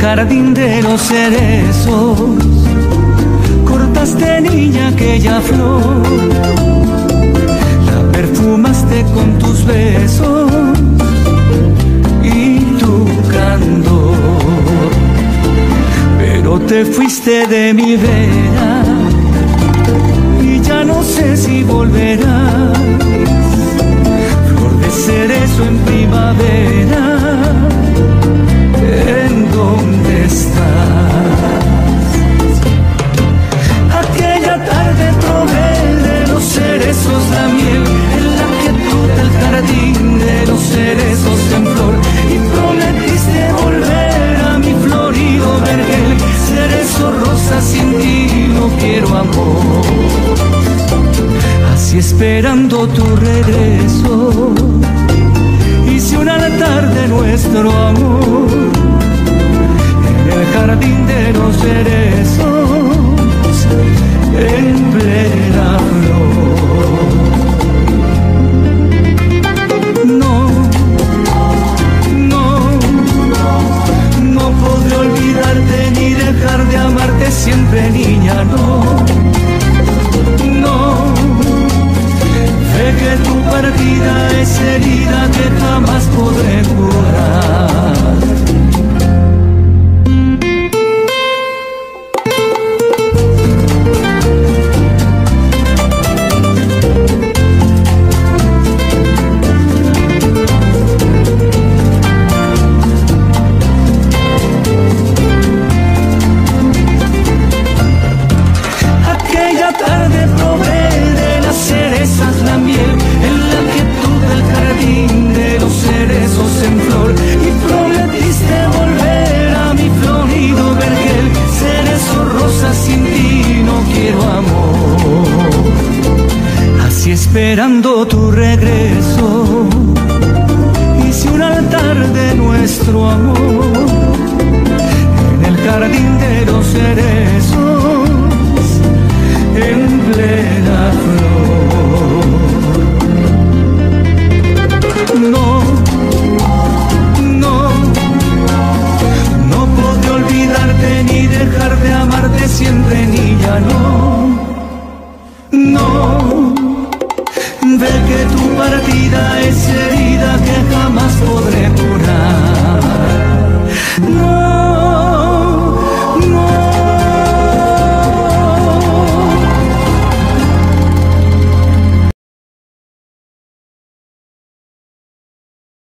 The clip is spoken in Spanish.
jardín de los cerezos, cortaste niña aquella flor, la perfumaste con tus besos te fuiste de mi vera y ya no sé si volverás, contigo quiero amor. Así esperando tu regreso, hice un altar de nuestro amor en el jardín de los seres no. Sé que tu partida es herida que jamás podré curar. tratar de proveer de las cerezas la miel en la quietud del jardín de los cerezos en flor. Y prometiste volver a mi florido vergel cerezo rosa sin ti no quiero amor. Así esperando tu regreso hice un altar de nuestro amor. tu partida es herida que jamás podré curar.